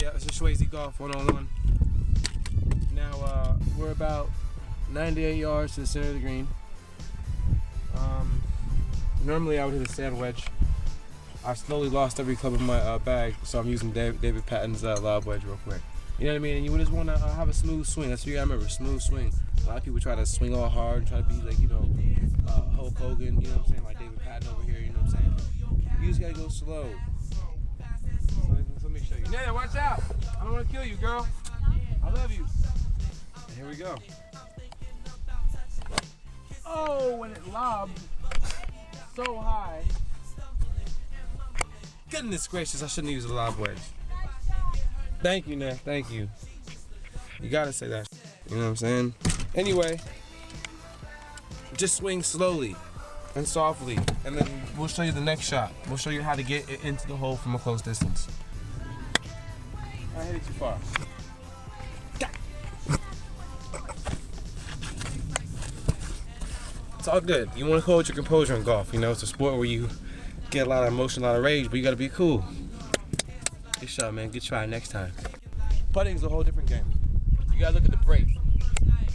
Yeah, it's a Shwayze Golf one on one. Now uh, we're about 98 yards to the center of the green. Um, normally I would hit a sand wedge. I slowly lost every club in my uh, bag, so I'm using David, David Patton's uh, lob wedge real quick. You know what I mean? And you just want to uh, have a smooth swing. That's what you gotta remember, smooth swing. A lot of people try to swing all hard and try to be like, you know, uh, Hulk Hogan, you know what I'm saying? Like David Patton over here, you know what I'm saying? You just gotta go slow. Nana, watch out! I don't want to kill you, girl. I love you. And here we go. Oh, when it lobbed so high. Goodness gracious, I shouldn't use a lob wedge. Thank you, Nat. Thank you. You gotta say that. You know what I'm saying? Anyway, just swing slowly and softly, and then we'll show you the next shot. We'll show you how to get it into the hole from a close distance. I hit it too far. It's all good. You want to hold your composure in golf. You know, it's a sport where you get a lot of emotion, a lot of rage, but you got to be cool. Good shot, man. Good try next time. Putting is a whole different game. You got to look at the break.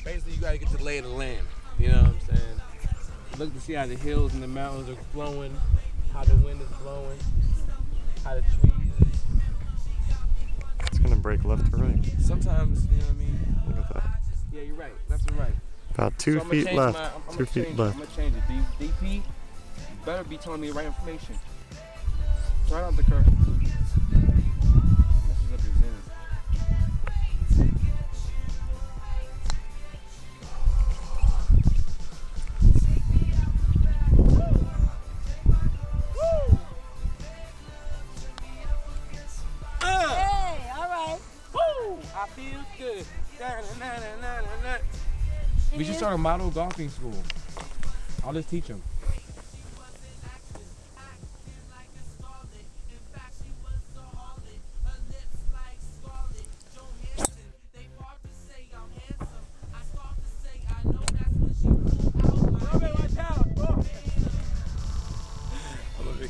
Basically, you got to get to the lay of the land. You know what I'm saying? Look to see how the hills and the mountains are flowing, how the wind is blowing, how the trees. Break left to right. Sometimes, you know what I mean? Look at that. Yeah, you're right. Left and right. About two So feet left. my- I'm- I'm 2 feet change, left. I'm gonna change it. DP, you better be telling me the right information. Try not the curve. I good. We should start a model golfing school. I'll just teach them.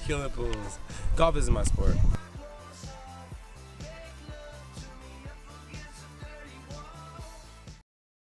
Killing pools. Golf isn't my sport.